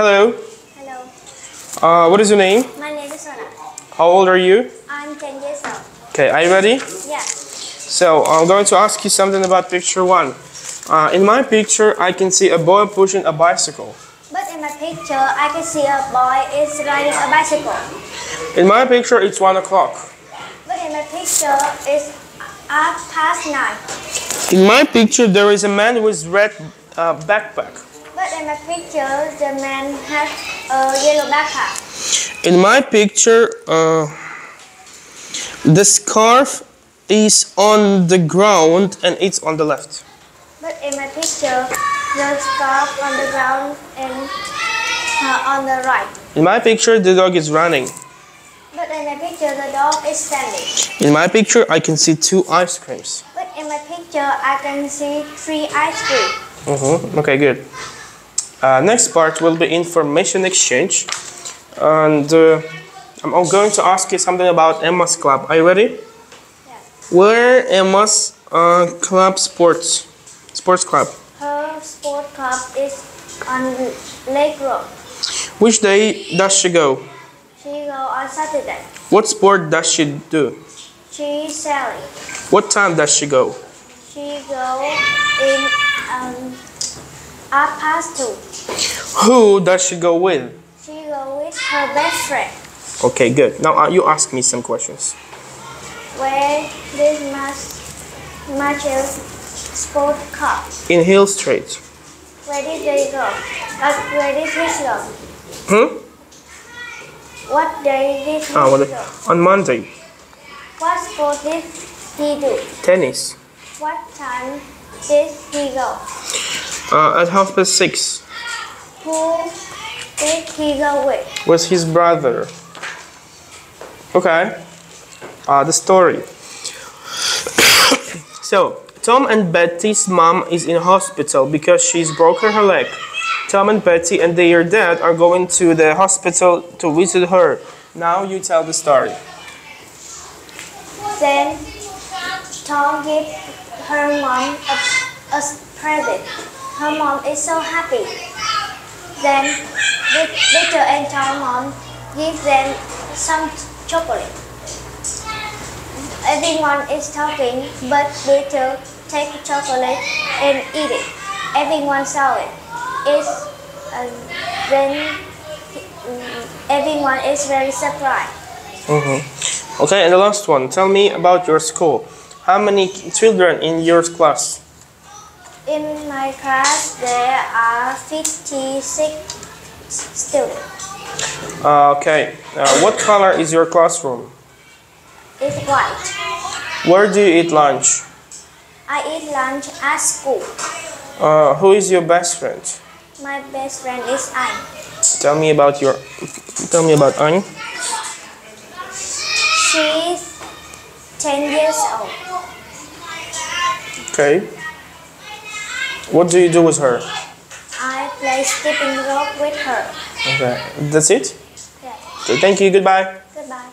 Hello. Hello, Uh, what is your name? my name is Sona. How old are you? I'm 10 years old. Okay, are you ready? Yeah, So I'm going to ask you something about picture one. Uh, in my picture, I can see a boy pushing a bicycle. but in my picture, I can see a boy is riding a bicycle. In my picture, it's one o'clock. But in my picture, it's half past nine. In my picture, there is a man with red uh, backpack. In my picture, the man has a yellow backpack. In my picture, uh, the scarf is on the ground and it's on the left. But in my picture, the scarf on the ground and uh, on the right. In my picture, the dog is running. But in my picture, the dog is standing. In my picture, I can see two ice creams. But in my picture, I can see three ice cream. Mm-hmm. Okay, good. Uh, next part will be information exchange, and uh, I'm going to ask you something about Emma's club. Are you ready? Yeah. Where Emma's uh, club sports sports club? Her sport club is on Lake Road. Which day does she go? She go on Saturday. What sport does she do? She sailing. What time does she go? She go in um two. Who does she go with? She go with her best friend. Okay, good. Now uh, you ask me some questions. Where this match matches sport club. In Hill Street. Where did they go? But where did he go? Hmm? What day did he Ah, what, go? on Monday. What sport did he do? Tennis. What time did he go? Uh, at half past six. Who did he go with? was his brother. Okay. Uh, the story. so, Tom and Betty's mom is in hospital because she's broken her leg. Tom and Betty and their dad are going to the hospital to visit her. Now you tell the story. Then Tom gave her mom a, a present. Her mom is so happy. Then Vic- Victor and Tom's mom give them some chocolate. Everyone is talking, but Victor take chocolate and eat it. Everyone saw it. It's, uh, then mm, everyone is very surprised. Okay, and the last one. Tell me about your school. How many children in your class? In my class, there are 56 students. Uh, okay. Uh, what color is your classroom? It's white. Where do you eat lunch? I eat lunch at school. Uh, who is your best friend? My best friend is Anne. Tell me about your. Tell me about Annie. She's 10 years old. Okay. What do you do with her? I play skipping rope with her. Okay. That's it. Yeah. Okay. Thank you. Goodbye. Goodbye.